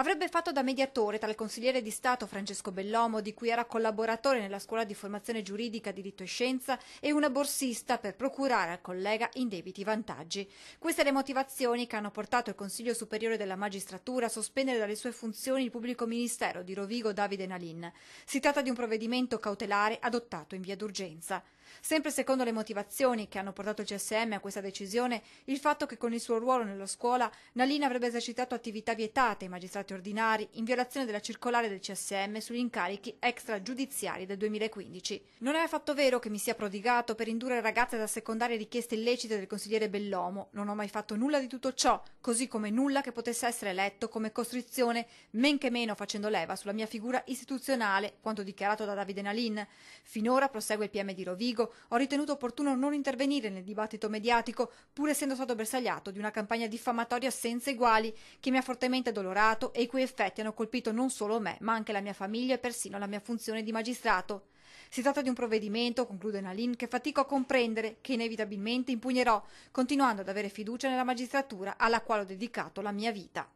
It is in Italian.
Avrebbe fatto da mediatore tra il consigliere di Stato Francesco Bellomo, di cui era collaboratore nella scuola di formazione giuridica, diritto e scienza, e una borsista per procurare al collega indebiti vantaggi. Queste le motivazioni che hanno portato il Consiglio Superiore della Magistratura a sospendere dalle sue funzioni il pubblico ministero di Rovigo Davide Nalin. Si tratta di un provvedimento cautelare adottato in via d'urgenza. Sempre secondo le motivazioni che hanno portato il CSM a questa decisione, il fatto che con il suo ruolo nella scuola Nalin avrebbe esercitato attività vietate ai magistrati ordinari in violazione della circolare del CSM sugli incarichi extragiudiziari del 2015. Non è affatto vero che mi sia prodigato per indurre ragazze ad assecondare richieste illecite del consigliere Bellomo. Non ho mai fatto nulla di tutto ciò, così come nulla che potesse essere letto come costrizione, men che meno facendo leva sulla mia figura istituzionale, quanto dichiarato da Davide Nalin. Finora, prosegue il PM di Rovigo, ho ritenuto opportuno non intervenire nel dibattito mediatico, pur essendo stato bersagliato di una campagna diffamatoria senza eguali che mi ha fortemente dolorato e i cui effetti hanno colpito non solo me, ma anche la mia famiglia e persino la mia funzione di magistrato. Si tratta di un provvedimento, conclude Nalin, che fatico a comprendere, che inevitabilmente impugnerò, continuando ad avere fiducia nella magistratura alla quale ho dedicato la mia vita.